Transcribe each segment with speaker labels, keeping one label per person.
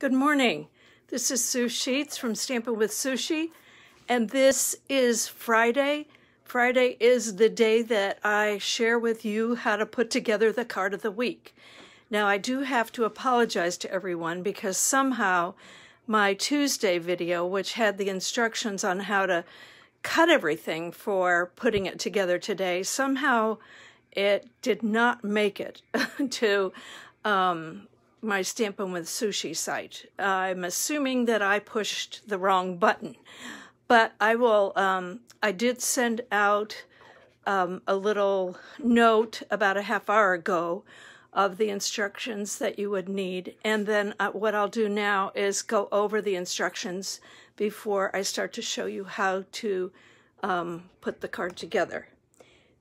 Speaker 1: Good morning. This is Sue Scheets from Stampin' with Sushi, and this is Friday. Friday is the day that I share with you how to put together the card of the week. Now, I do have to apologize to everyone because somehow my Tuesday video, which had the instructions on how to cut everything for putting it together today, somehow it did not make it to um, my Stampin' with Sushi site. I'm assuming that I pushed the wrong button, but I will, um, I did send out um, a little note about a half hour ago of the instructions that you would need. And then uh, what I'll do now is go over the instructions before I start to show you how to um, put the card together.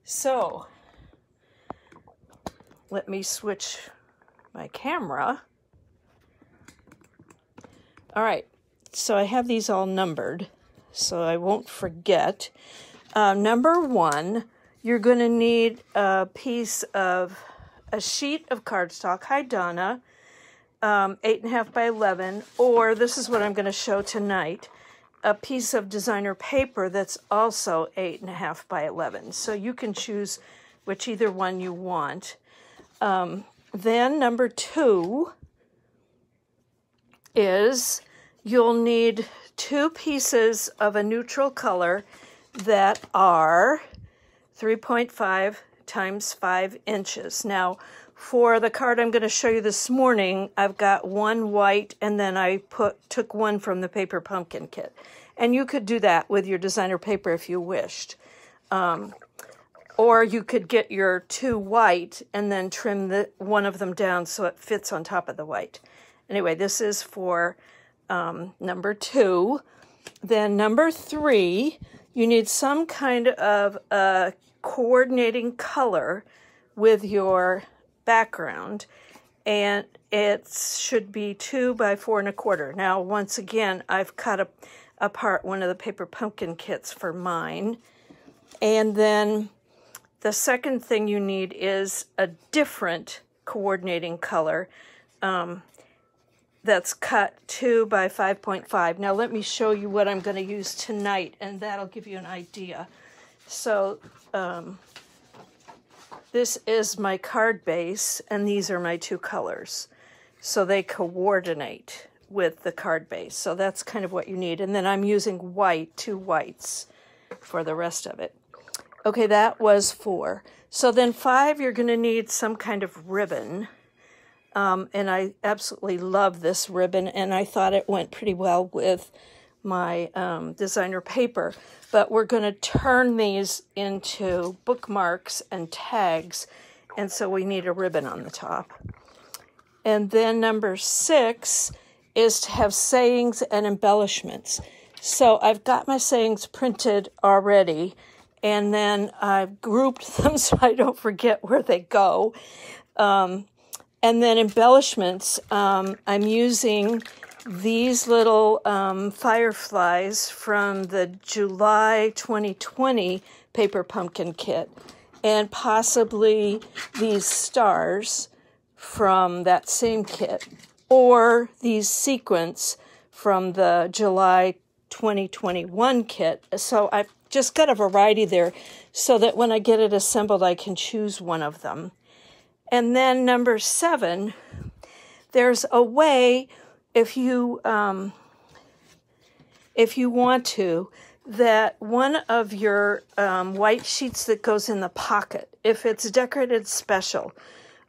Speaker 1: So let me switch my camera. All right, so I have these all numbered, so I won't forget. Uh, number one, you're going to need a piece of a sheet of cardstock, Hi Donna, um, 8.5 by 11, or this is what I'm going to show tonight, a piece of designer paper that's also 8.5 by 11. So you can choose which either one you want. Um, then number two is you'll need two pieces of a neutral color that are 3.5 times 5 inches. Now, for the card I'm going to show you this morning, I've got one white and then I put took one from the paper pumpkin kit. And you could do that with your designer paper if you wished. Um, or you could get your two white and then trim the one of them down so it fits on top of the white. Anyway, this is for um, number two. Then number three, you need some kind of a coordinating color with your background and it should be two by four and a quarter. Now, once again, I've cut a, apart one of the paper pumpkin kits for mine. And then the second thing you need is a different coordinating color um, that's cut 2 by 5.5. Now let me show you what I'm going to use tonight, and that'll give you an idea. So um, this is my card base, and these are my two colors. So they coordinate with the card base. So that's kind of what you need. And then I'm using white, two whites for the rest of it. Okay, that was four. So then five, you're going to need some kind of ribbon. Um, and I absolutely love this ribbon, and I thought it went pretty well with my um, designer paper. But we're going to turn these into bookmarks and tags, and so we need a ribbon on the top. And then number six is to have sayings and embellishments. So I've got my sayings printed already, and then I've grouped them so I don't forget where they go. Um, and then embellishments, um, I'm using these little um, fireflies from the July 2020 paper pumpkin kit, and possibly these stars from that same kit, or these sequins from the July 2021 kit. So I've just got a variety there so that when I get it assembled, I can choose one of them. And then number seven, there's a way if you um, if you want to that one of your um, white sheets that goes in the pocket, if it's decorated special,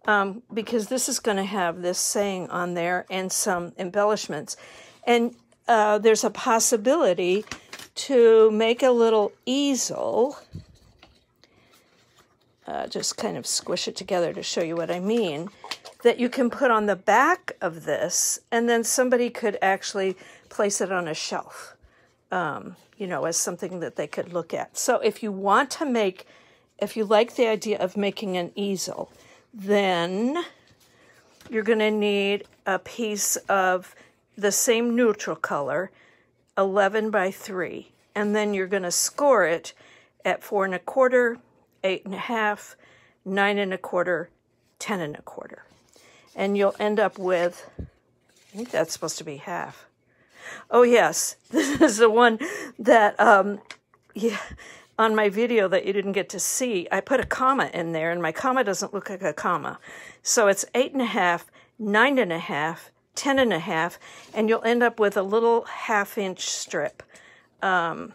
Speaker 1: um, because this is going to have this saying on there and some embellishments, and uh, there's a possibility to make a little easel. Uh, just kind of squish it together to show you what I mean. That you can put on the back of this, and then somebody could actually place it on a shelf, um, you know, as something that they could look at. So if you want to make, if you like the idea of making an easel, then you're going to need a piece of the same neutral color 11 by 3. And then you're going to score it at 4 and a quarter, 8 and a half, 9 and a quarter, 10 and a quarter. And you'll end up with I think that's supposed to be half. Oh yes, this is the one that um, yeah, on my video that you didn't get to see. I put a comma in there, and my comma doesn't look like a comma, so it's eight and a half, nine and a half, ten and a half, and a half, and a half, and you'll end up with a little half inch strip um,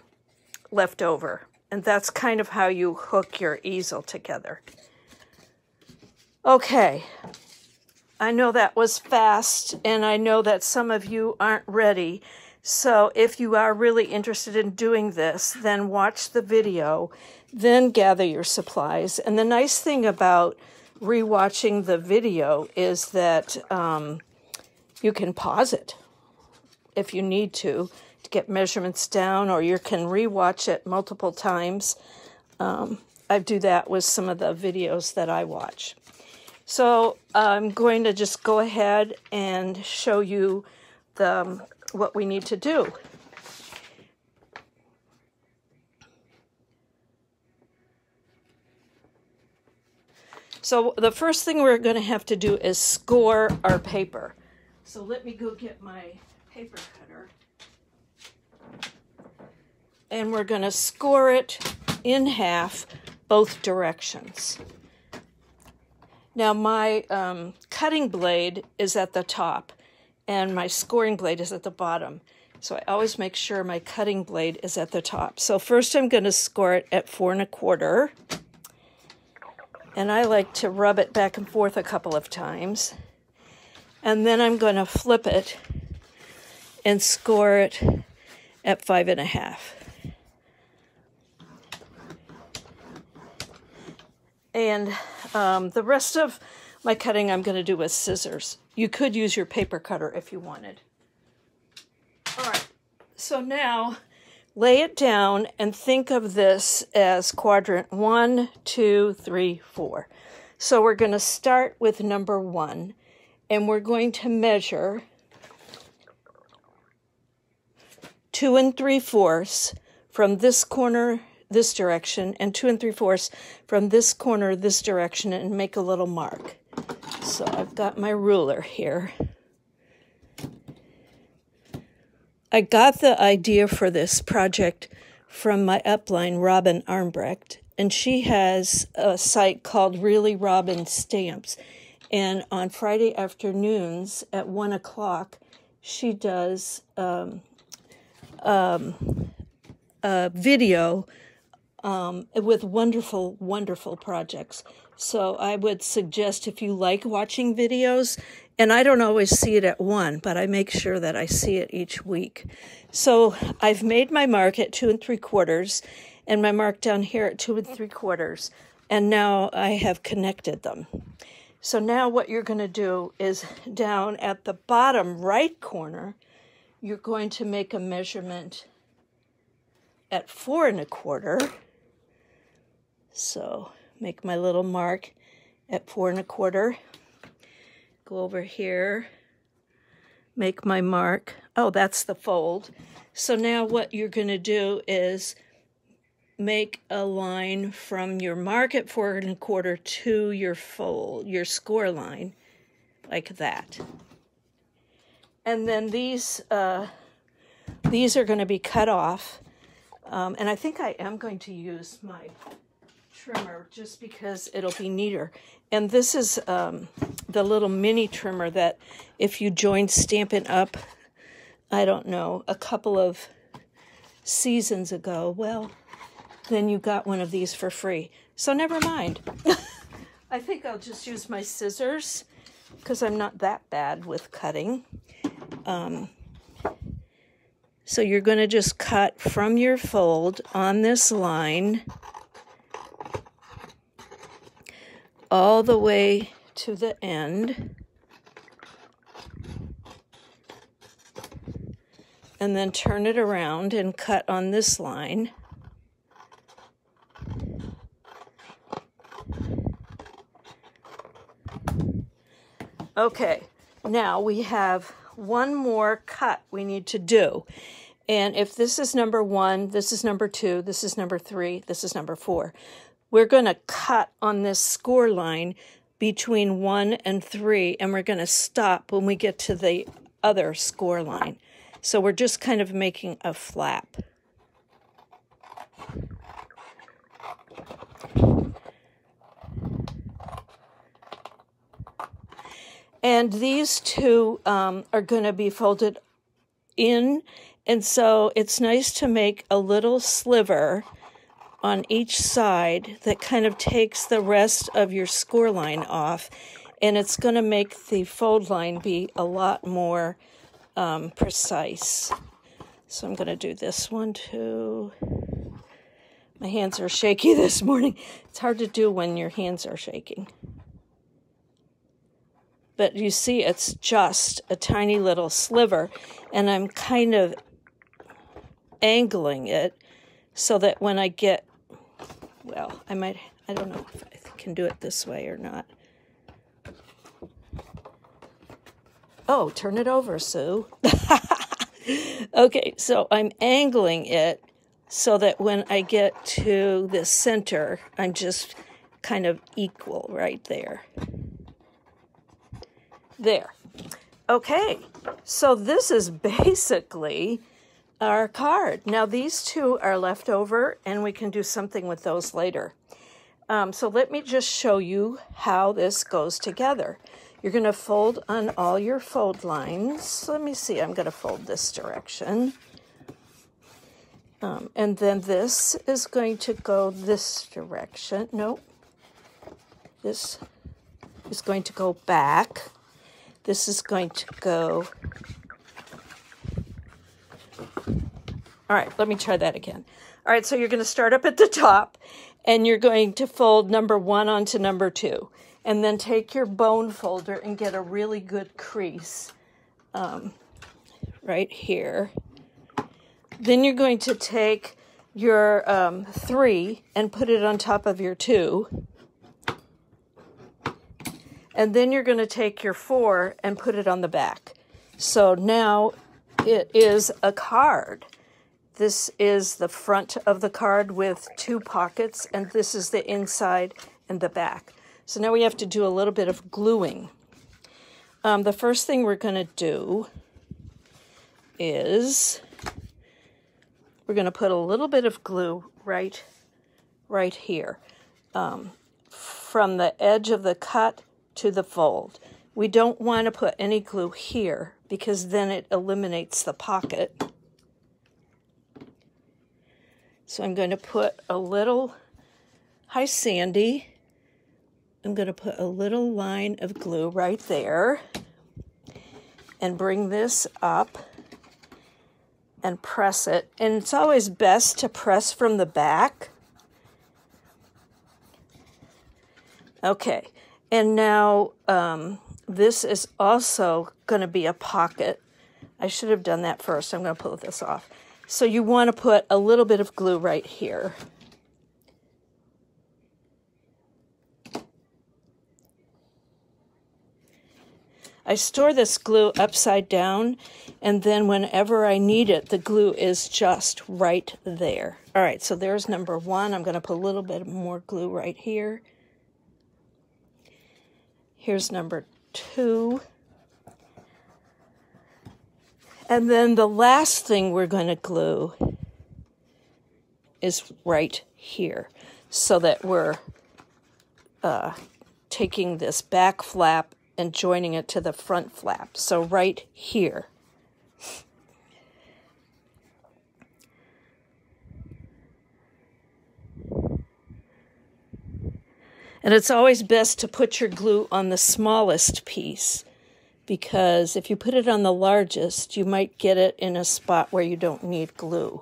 Speaker 1: left over, and that's kind of how you hook your easel together. Okay. I know that was fast, and I know that some of you aren't ready. So, if you are really interested in doing this, then watch the video, then gather your supplies. And the nice thing about rewatching the video is that um, you can pause it if you need to to get measurements down, or you can rewatch it multiple times. Um, I do that with some of the videos that I watch. So I'm going to just go ahead and show you the, um, what we need to do. So the first thing we're going to have to do is score our paper. So let me go get my paper cutter. And we're going to score it in half both directions. Now my um, cutting blade is at the top and my scoring blade is at the bottom. So I always make sure my cutting blade is at the top. So first I'm going to score it at four and a quarter. And I like to rub it back and forth a couple of times. And then I'm going to flip it and score it at five and a half. And um, the rest of my cutting I'm going to do with scissors. You could use your paper cutter if you wanted. All right, so now lay it down and think of this as quadrant one, two, three, four. So we're going to start with number one, and we're going to measure two and three fourths from this corner this direction and two and three fourths from this corner this direction and make a little mark. So I've got my ruler here. I got the idea for this project from my upline, Robin Armbrecht, and she has a site called Really Robin Stamps. And on Friday afternoons at one o'clock, she does um, um, a video um, with wonderful, wonderful projects. So I would suggest if you like watching videos, and I don't always see it at one, but I make sure that I see it each week. So I've made my mark at two and three quarters, and my mark down here at two and three quarters, and now I have connected them. So now what you're going to do is down at the bottom right corner, you're going to make a measurement at four and a quarter so make my little mark at four and a quarter. Go over here, make my mark. Oh, that's the fold. So now what you're going to do is make a line from your mark at four and a quarter to your fold, your score line, like that. And then these, uh, these are going to be cut off. Um, and I think I am going to use my trimmer just because it'll be neater. And this is um, the little mini trimmer that if you join Stampin' Up, I don't know, a couple of seasons ago, well, then you got one of these for free. So never mind. I think I'll just use my scissors because I'm not that bad with cutting. Um, so you're going to just cut from your fold on this line all the way to the end. And then turn it around and cut on this line. Okay, now we have one more cut we need to do. And if this is number one, this is number two, this is number three, this is number four we're going to cut on this score line between one and three, and we're going to stop when we get to the other score line. So we're just kind of making a flap. And these two um, are going to be folded in. And so it's nice to make a little sliver on each side that kind of takes the rest of your score line off. And it's going to make the fold line be a lot more um, precise. So I'm going to do this one too. My hands are shaky this morning. It's hard to do when your hands are shaking but you see it's just a tiny little sliver and I'm kind of angling it so that when I get well I might I don't know if I can do it this way or not. Oh turn it over Sue. Okay so I'm angling it so that when I get to the center I'm just kind of equal right there there. Okay, so this is basically our card. Now these two are left over and we can do something with those later. Um, so let me just show you how this goes together. You're going to fold on all your fold lines. Let me see, I'm going to fold this direction. Um, and then this is going to go this direction. Nope. This is going to go back. This is going to go. All right, let me try that again. All right, so you're going to start up at the top and you're going to fold number one onto number two. And then take your bone folder and get a really good crease um, right here. Then you're going to take your um, three and put it on top of your two. And then you're going to take your four and put it on the back. So now it is a card. This is the front of the card with two pockets, and this is the inside and the back. So now we have to do a little bit of gluing. Um, the first thing we're going to do is we're going to put a little bit of glue right, right here. Um, from the edge of the cut to the fold. We don't want to put any glue here because then it eliminates the pocket. So I'm going to put a little, hi Sandy, I'm going to put a little line of glue right there and bring this up and press it. And it's always best to press from the back. Okay, and now um, this is also going to be a pocket. I should have done that first. I'm going to pull this off. So you want to put a little bit of glue right here. I store this glue upside down, and then whenever I need it, the glue is just right there. All right, so there's number one. I'm going to put a little bit more glue right here. Here's number two. And then the last thing we're going to glue is right here so that we're uh, taking this back flap and joining it to the front flap. So right here. And it's always best to put your glue on the smallest piece because if you put it on the largest, you might get it in a spot where you don't need glue.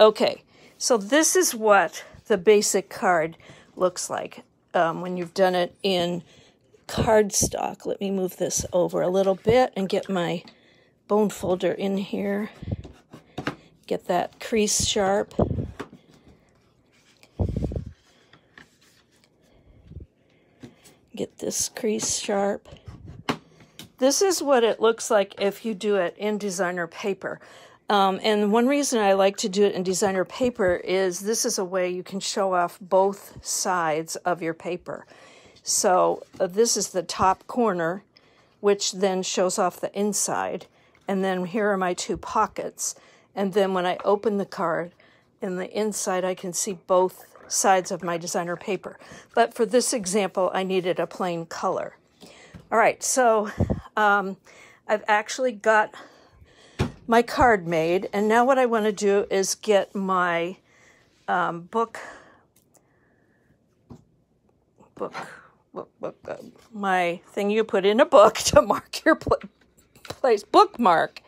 Speaker 1: Okay, so this is what the basic card looks like um, when you've done it in cardstock. Let me move this over a little bit and get my bone folder in here. Get that crease sharp. Get this crease sharp. This is what it looks like if you do it in designer paper. Um, and one reason I like to do it in designer paper is this is a way you can show off both sides of your paper. So uh, this is the top corner, which then shows off the inside. And then here are my two pockets. And then when I open the card, in the inside, I can see both sides of my designer paper. But for this example, I needed a plain color. All right, so um, I've actually got my card made, and now what I want to do is get my um, book, book, book, book, my thing you put in a book to mark your pl- place, bookmark.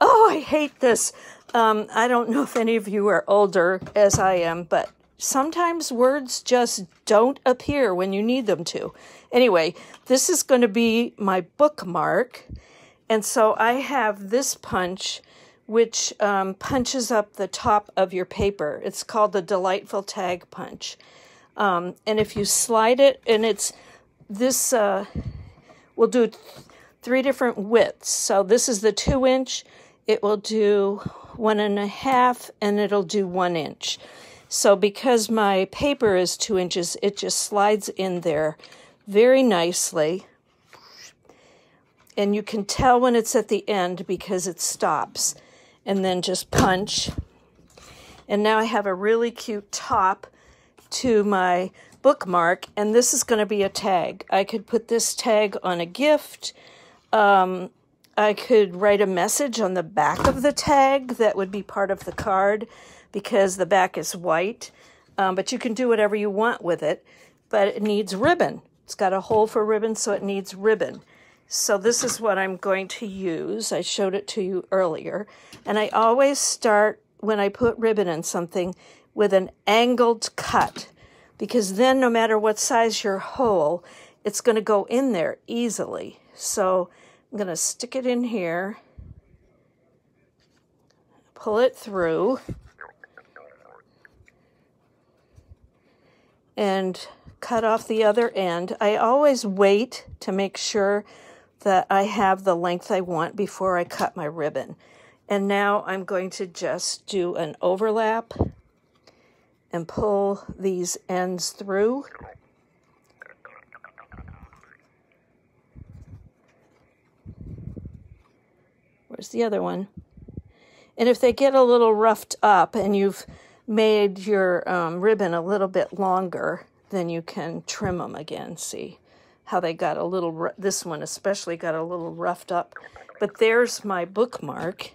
Speaker 1: Oh, I hate this. Um, I don't know if any of you are older as I am, but sometimes words just don't appear when you need them to. Anyway, this is going to be my bookmark. And so I have this punch, which um, punches up the top of your paper. It's called the Delightful Tag Punch. Um, and if you slide it, and it's this, uh, we'll do th- three different widths. So this is the two inch, it will do one and a half, and it'll do one inch. So because my paper is two inches, it just slides in there very nicely. And you can tell when it's at the end because it stops. And then just punch. And now I have a really cute top to my bookmark and this is going to be a tag. I could put this tag on a gift. Um, I could write a message on the back of the tag that would be part of the card because the back is white um, but you can do whatever you want with it but it needs ribbon it's got a hole for ribbon so it needs ribbon so this is what I'm going to use. I showed it to you earlier. And I always start when I put ribbon in something with an angled cut because then no matter what size your hole, it's going to go in there easily. So I'm going to stick it in here, pull it through, and cut off the other end. I always wait to make sure that I have the length I want before I cut my ribbon. And now I'm going to just do an overlap and pull these ends through. Where's the other one? And if they get a little roughed up and you've made your um, ribbon a little bit longer, then you can trim them again, see? how they got a little, this one especially got a little roughed up. But there's my bookmark.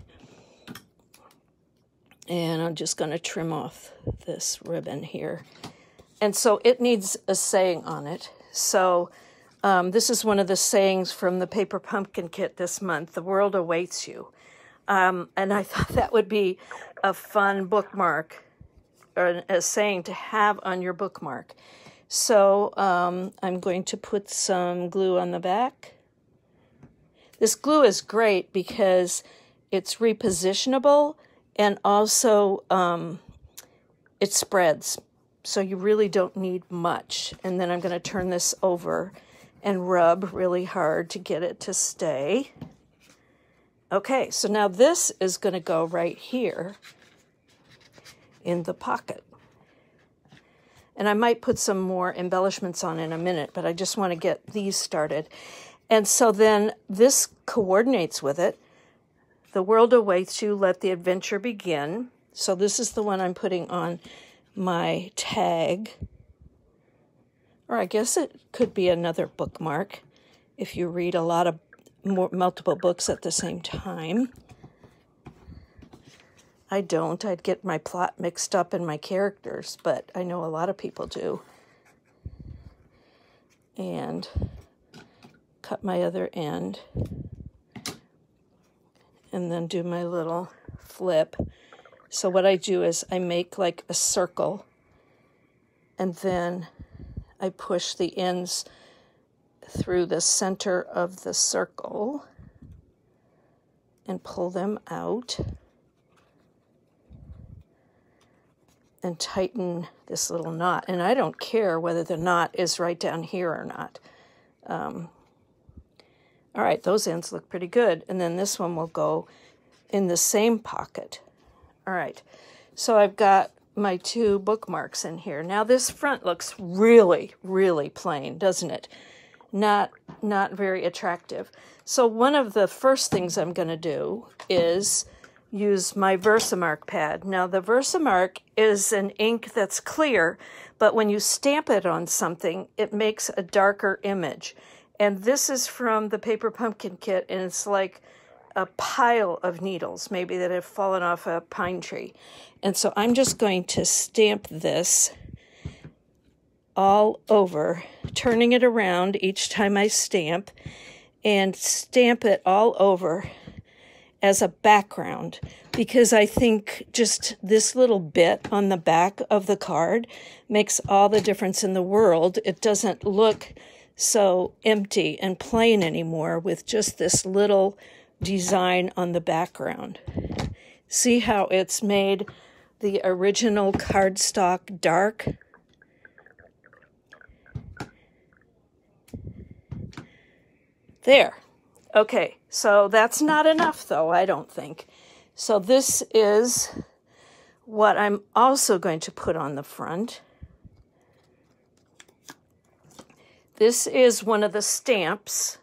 Speaker 1: And I'm just going to trim off this ribbon here. And so it needs a saying on it. So um, this is one of the sayings from the Paper Pumpkin Kit this month The world awaits you. Um, and I thought that would be a fun bookmark a saying to have on your bookmark. So um, I'm going to put some glue on the back. This glue is great because it's repositionable and also um, it spreads. So you really don't need much. And then I'm going to turn this over and rub really hard to get it to stay. Okay, so now this is going to go right here in the pocket. And I might put some more embellishments on in a minute, but I just want to get these started. And so then this coordinates with it. The world awaits you, let the adventure begin. So this is the one I'm putting on my tag. Or I guess it could be another bookmark if you read a lot of more, multiple books at the same time. I don't. I'd get my plot mixed up in my characters, but I know a lot of people do. And cut my other end. And then do my little flip. So what I do is I make like a circle and then I push the ends through the center of the circle and pull them out. And tighten this little knot. And I don't care whether the knot is right down here or not. Um, all right, those ends look pretty good. And then this one will go in the same pocket. All right, so I've got my two bookmarks in here. Now this front looks really, really plain, doesn't it? not not very attractive. So one of the first things I'm going to do is use my Versamark pad. Now the Versamark is an ink that's clear, but when you stamp it on something, it makes a darker image. And this is from the Paper Pumpkin kit, and it's like a pile of needles, maybe that have fallen off a pine tree. And so I'm just going to stamp this all over, turning it around each time I stamp, and stamp it all over as a background because I think just this little bit on the back of the card makes all the difference in the world. It doesn't look so empty and plain anymore with just this little design on the background. See how it's made the original cardstock dark? There. Okay, so that's not enough though, I don't think. So this is what I'm also going to put on the front. This is one of the stamps.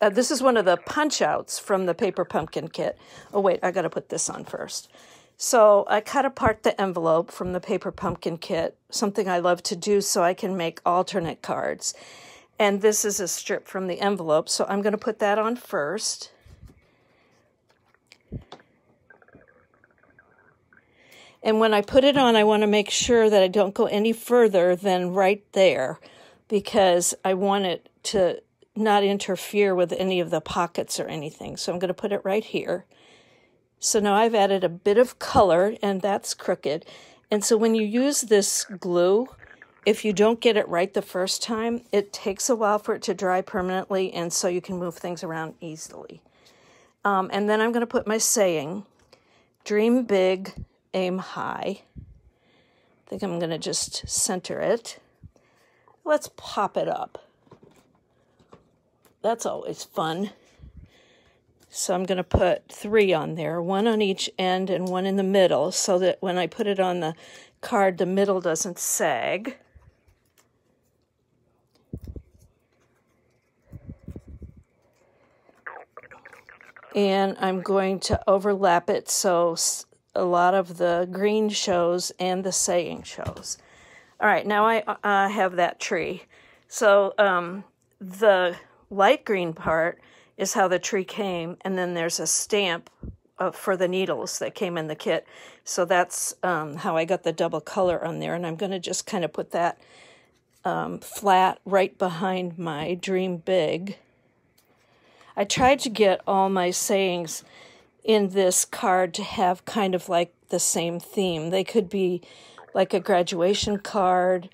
Speaker 1: Uh, this is one of the punch outs from the Paper Pumpkin kit. Oh, wait, I got to put this on first. So I cut apart the envelope from the Paper Pumpkin kit, something I love to do so I can make alternate cards. And this is a strip from the envelope, so I'm going to put that on first. And when I put it on, I want to make sure that I don't go any further than right there because I want it to not interfere with any of the pockets or anything. So I'm going to put it right here. So now I've added a bit of color and that's crooked. And so when you use this glue, if you don't get it right the first time, it takes a while for it to dry permanently, and so you can move things around easily. Um, and then I'm going to put my saying Dream big, aim high. I think I'm going to just center it. Let's pop it up. That's always fun. So I'm going to put three on there, one on each end and one in the middle, so that when I put it on the card, the middle doesn't sag. And I'm going to overlap it so a lot of the green shows and the saying shows. All right, now I uh, have that tree. So um, the light green part is how the tree came, and then there's a stamp uh, for the needles that came in the kit. So that's um, how I got the double color on there, and I'm going to just kind of put that um, flat right behind my Dream Big. I tried to get all my sayings in this card to have kind of like the same theme. They could be like a graduation card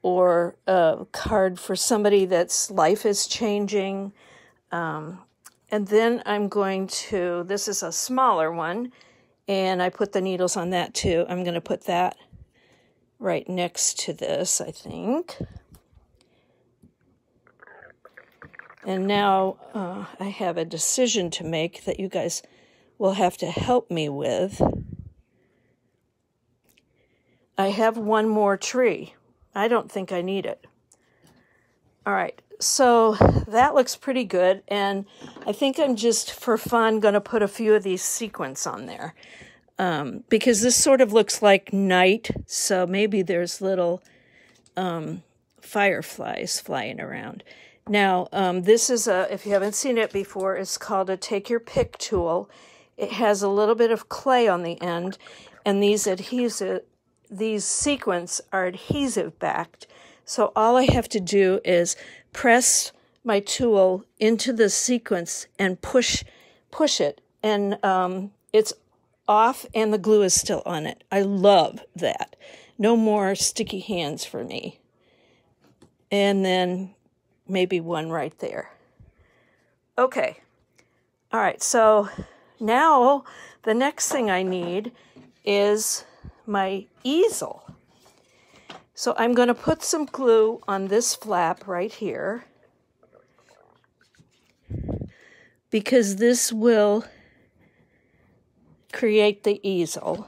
Speaker 1: or a card for somebody that's life is changing. Um, and then I'm going to, this is a smaller one, and I put the needles on that too. I'm going to put that right next to this, I think. And now uh, I have a decision to make that you guys will have to help me with. I have one more tree. I don't think I need it. All right, so that looks pretty good. And I think I'm just for fun going to put a few of these sequins on there. Um, because this sort of looks like night, so maybe there's little um, fireflies flying around. Now, um, this is a, if you haven't seen it before, it's called a take your pick tool. It has a little bit of clay on the end, and these adhesive, these sequins are adhesive backed. So all I have to do is press my tool into the sequins and push, push it, and um, it's off, and the glue is still on it. I love that. No more sticky hands for me. And then maybe one right there. Okay. All right, so now the next thing I need is my easel. So I'm going to put some glue on this flap right here because this will create the easel.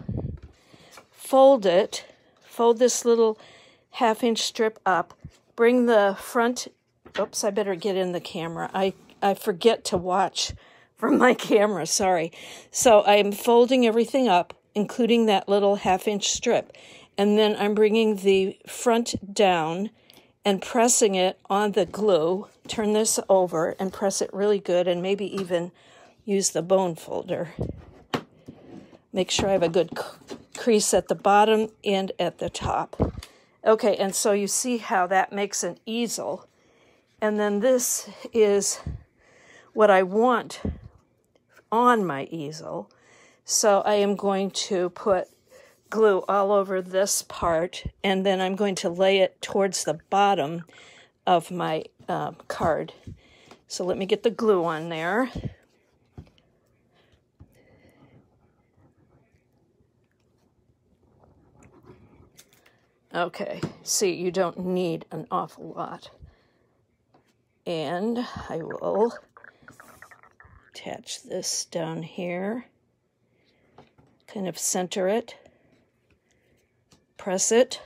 Speaker 1: Fold it, fold this little half inch strip up, bring the front oops, I better get in the camera. I, I forget to watch from my camera, sorry. So I'm folding everything up, including that little half inch strip. And then I'm bringing the front down and pressing it on the glue. Turn this over and press it really good and maybe even use the bone folder. Make sure I have a good crease at the bottom and at the top. Okay, and so you see how that makes an easel. And then this is what I want on my easel. So I am going to put glue all over this part and then I'm going to lay it towards the bottom of my uh, card. So let me get the glue on there. Okay, see, you don't need an awful lot. And I will attach this down here, kind of center it, press it,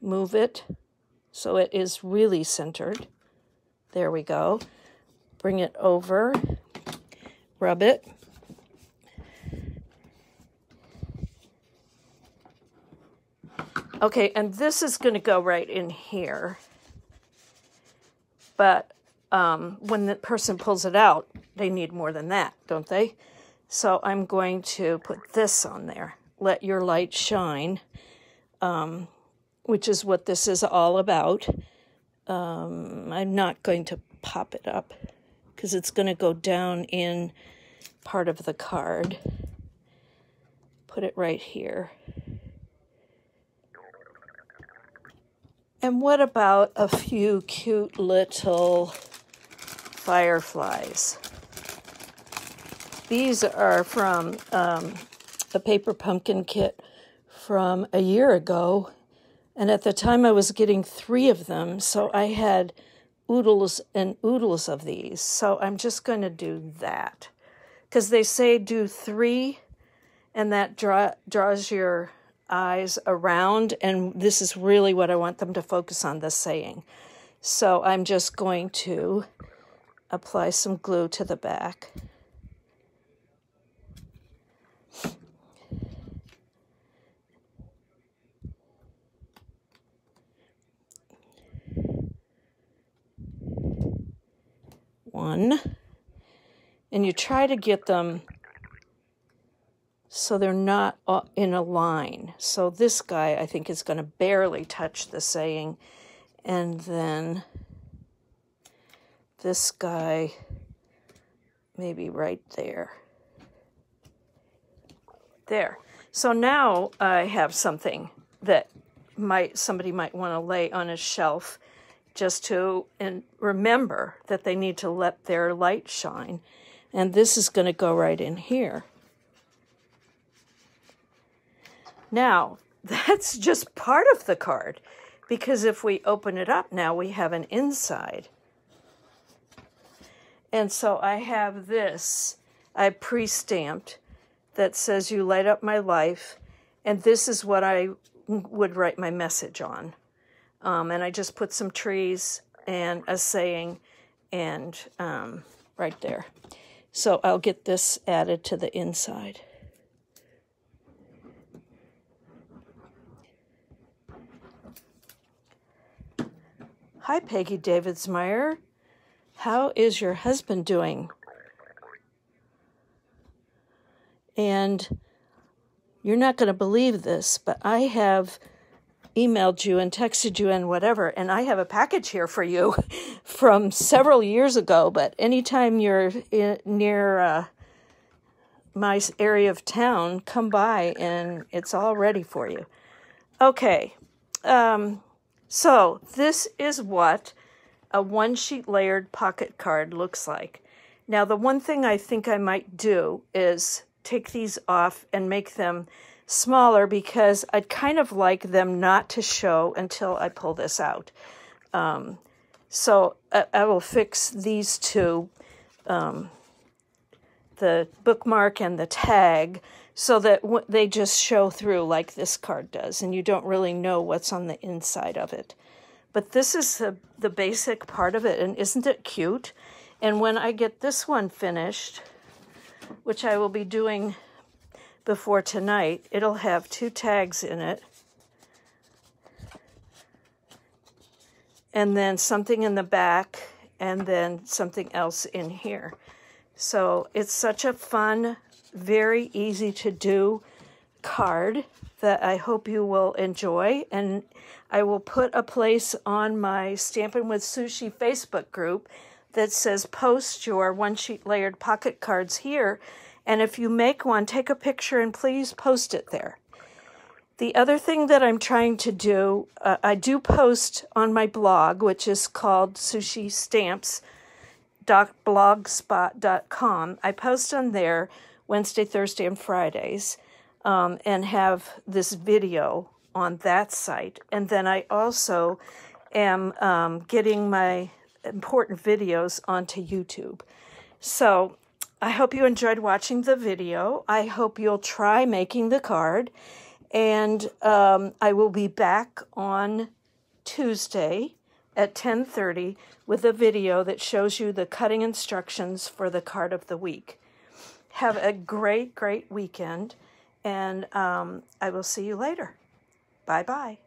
Speaker 1: move it so it is really centered. There we go. Bring it over, rub it. Okay, and this is going to go right in here. But um, when the person pulls it out, they need more than that, don't they? So I'm going to put this on there. Let your light shine, um, which is what this is all about. Um, I'm not going to pop it up because it's going to go down in part of the card. Put it right here. And what about a few cute little fireflies? These are from um, a paper pumpkin kit from a year ago. And at the time, I was getting three of them. So I had oodles and oodles of these. So I'm just going to do that. Because they say do three, and that draw, draws your eyes around, and this is really what I want them to focus on the saying. So I'm just going to apply some glue to the back. One. And you try to get them so they're not uh, in a line. So this guy, I think, is going to barely touch the saying. And then this guy, maybe right there. There. So now I have something that might somebody might want to lay on a shelf just to and remember that they need to let their light shine. And this is going to go right in here. Now, that's just part of the card because if we open it up now, we have an inside. And so I have this I pre stamped that says, You light up my life. And this is what I would write my message on. Um, and I just put some trees and a saying and um, right there. So I'll get this added to the inside. Hi, Peggy Davidsmeyer. How is your husband doing? And you're not going to believe this, but I have emailed you and texted you and whatever, and I have a package here for you from several years ago. But anytime you're in, near uh, my area of town, come by and it's all ready for you. Okay. Um, so this is what a one sheet layered pocket card looks like. Now the one thing I think I might do is take these off and make them smaller because I'd kind of like them not to show until I pull this out. Um, so I, I, will fix these two, um, the bookmark and the tag, so that they just show through like this card does, and you don't really know what's on the inside of it. But this is the, the basic part of it, and isn't it cute? And when I get this one finished, which I will be doing before tonight, it'll have two tags in it. And then something in the back, and then something else in here. So it's such a fun, very easy to do card that I hope you will enjoy. And I will put a place on my Stampin' with Sushi Facebook group that says post your one sheet layered pocket cards here. And if you make one, take a picture and please post it there. The other thing that I'm trying to do, uh, I do post on my blog, which is called Sushi Stamps blogspot.com. I post on there Wednesday, Thursday, and Fridays um, and have this video on that site. And then I also am um, getting my important videos onto YouTube. So I hope you enjoyed watching the video. I hope you'll try making the card. And um, I will be back on Tuesday at 10:30 with a video that shows you the cutting instructions for the card of the week. Have a great, great weekend and um, I will see you later. Bye bye.